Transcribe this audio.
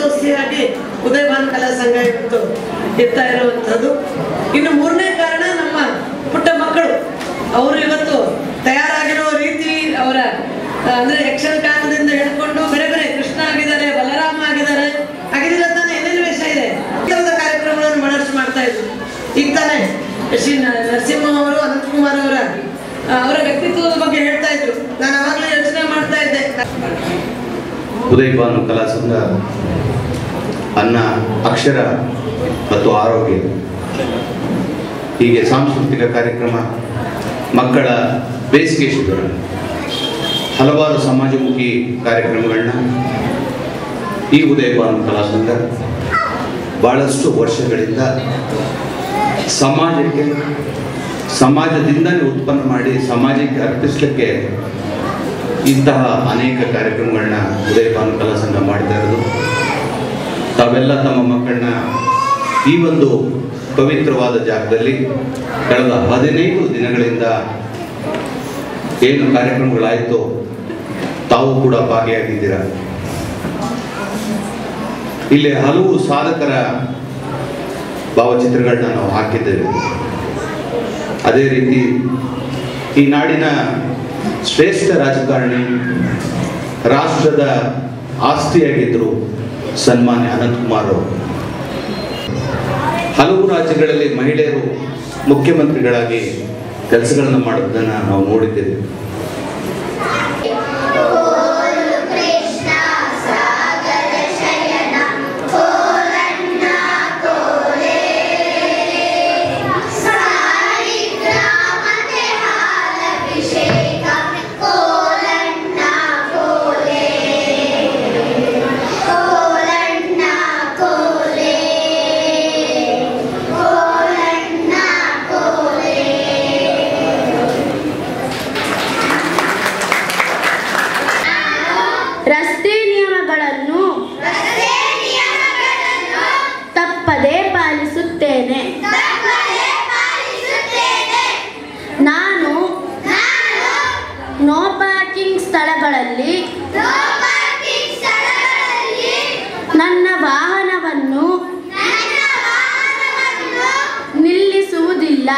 ಅಸೋಸಿಯಾಗಿ ಉದಯಭಾನ್ ಕಲಾ ಸಂಘ ಇವತ್ತು ಇರ್ತಾ ಇರುವಂಥದ್ದು ಇನ್ನು ಮೂರನೇ ಕಾರಣ ನಮ್ಮ ಪುಟ್ಟ ಮಕ್ಕಳು. ಅವರು ಇವತ್ತು ತಯಾರಾಗಿರೋ ರೀತಿ ಅವರ ಅಂದ್ರೆ ಯಕ್ಷನ್ ಕಾಲದಿಂದ ಹಿಡ್ಕೊಂಡು ಬೇರೆ ಬೇರೆ ಕೃಷ್ಣ ಆಗಿದ್ದಾರೆ, ಬಲರಾಮ ಆಗಿದ್ದಾರೆ ಆಗಿದಿಲ್ಲ ತಾನೇ ಏನೇನು ವಿಷಯ ಇದೆ? ಕಾರ್ಯಕ್ರಮಗಳನ್ನು ಬಹಳಷ್ಟು ಮಾಡ್ತಾ ಇದ್ರು. ಈಗ ತಾನೇ ಶ್ರೀ ನರಸಿಂಹ ಅವರು ಅನಂತಕುಮಾರ್ ಅವರ ಅವರ ವ್ಯಕ್ತಿತ್ವದ ಬಗ್ಗೆ ಹೇಳ್ತಾ ಇದ್ರು. ನಾನು ಉದಯ ಭಾನು ಕಲಾ ಸಂಘ ಅನ್ನ ಅಕ್ಷರ ಮತ್ತು ಆರೋಗ್ಯ. ಹೀಗೆ ಸಾಂಸ್ಕೃತಿಕ ಕಾರ್ಯಕ್ರಮ ಮಕ್ಕಳ ಬೇಸಿಗೆ ಶಿಬಿರ, ಹಲವಾರು ಸಮಾಜಮುಖಿ ಕಾರ್ಯಕ್ರಮಗಳನ್ನ ಈ ಉದಯ ಭಾನು ಕಲಾ ಸಂಘ ಬಹಳಷ್ಟು ವರ್ಷಗಳಿಂದ ಸಮಾಜಕ್ಕೆ, ಸಮಾಜದಿಂದಲೇ ಉತ್ಪನ್ನ ಮಾಡಿ, ಸಮಾಜಕ್ಕೆ ಅರ್ಪಿಸಲಿಕ್ಕೆ ಇಂತಹ ಅನೇಕ ಕಾರ್ಯಕ್ರಮಗಳನ್ನ ಉದಯ ಕಲಾ ಸಂಘ ಮಾಡ್ತಾ ಇರೋದು. ತಾವೆಲ್ಲ ತಮ್ಮ ಮಕ್ಕಳನ್ನ ಈ ಒಂದು ಪವಿತ್ರವಾದ ಜಾಗದಲ್ಲಿ ಕಳೆದ ಹದಿನೈದು ದಿನಗಳಿಂದ ಏನು ಕಾರ್ಯಕ್ರಮಗಳಾಯಿತು ತಾವು ಕೂಡ ಭಾಗಿಯಾಗಿದ್ದೀರ? ಇಲ್ಲಿ ಹಲವು ಸಾಧಕರ ಭಾವಚಿತ್ರಗಳನ್ನ ನಾವು ಹಾಕಿದ್ದೇವೆ. ಅದೇ ರೀತಿ ಈ ನಾಡಿನ ಶ್ರೇಷ್ಠ ರಾಜಕಾರಣಿ, ರಾಷ್ಟ್ರದ ಆಸ್ತಿಯಾಗಿದ್ದರು ಸನ್ಮಾನ್ಯ ಅನಂತಕುಮಾರ್ ಅವರು. ಹಲವು ರಾಜ್ಯಗಳಲ್ಲಿ ಮಹಿಳೆಯರು ಮುಖ್ಯಮಂತ್ರಿಗಳಾಗಿ ಕೆಲಸಗಳನ್ನು ಮಾಡೋದನ್ನ ನಾವು ನೋಡಿದ್ದೇವೆ. ರಸ್ತೆ ನಿಯಮಗಳನ್ನು ತಪ್ಪದೇ ಪಾಲಿಸುತ್ತೇನೆ. ನಾನು ನೋ ಪಾರ್ಕಿಂಗ್ ಸ್ಥಳಗಳಲ್ಲಿ ನನ್ನ ವಾಹನವನ್ನು ನಿಲ್ಲಿಸುವುದಿಲ್ಲ.